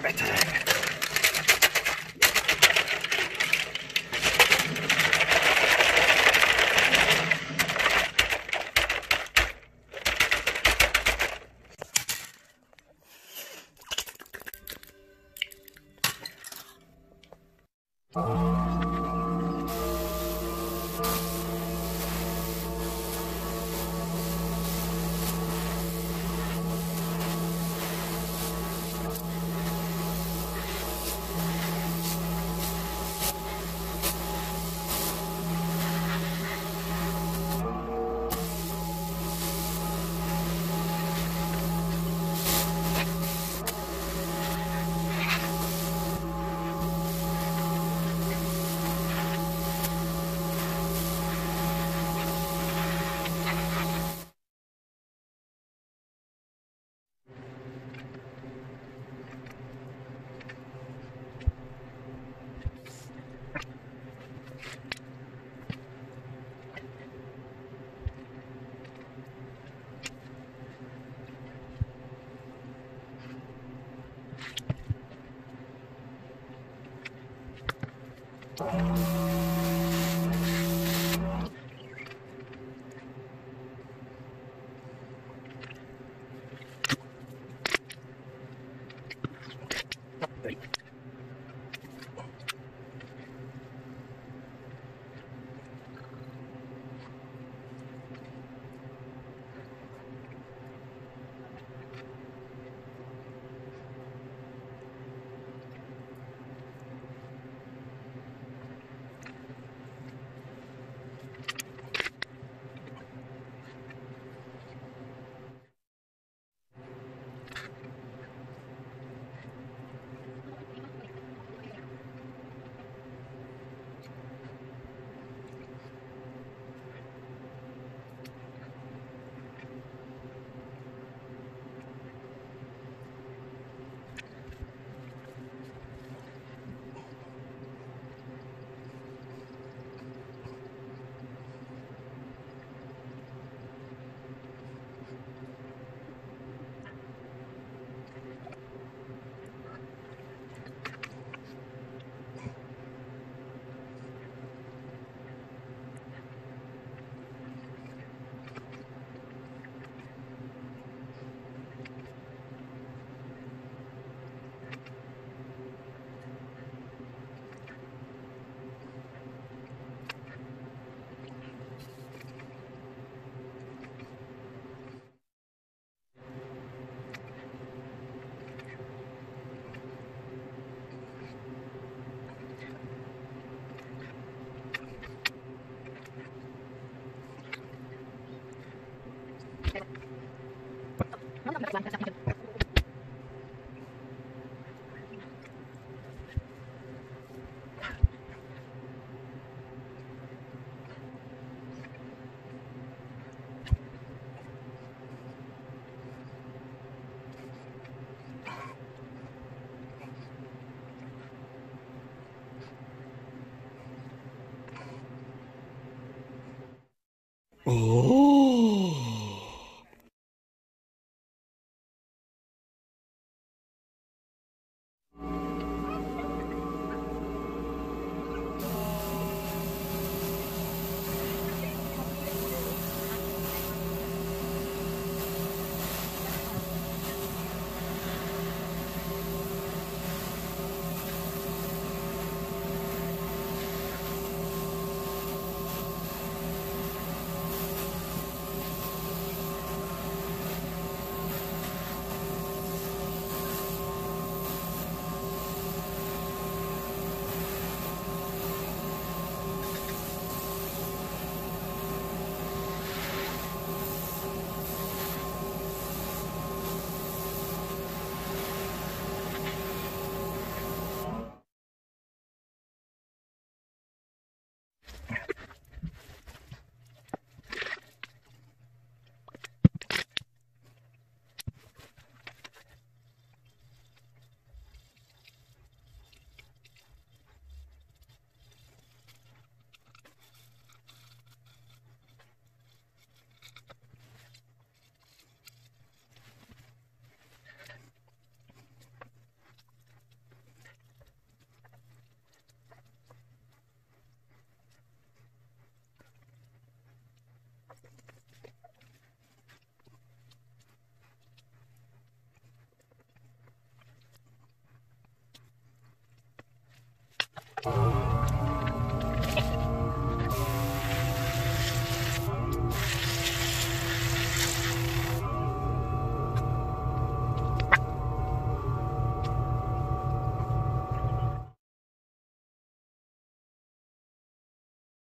grab it. Oh. Rabbit. Oh.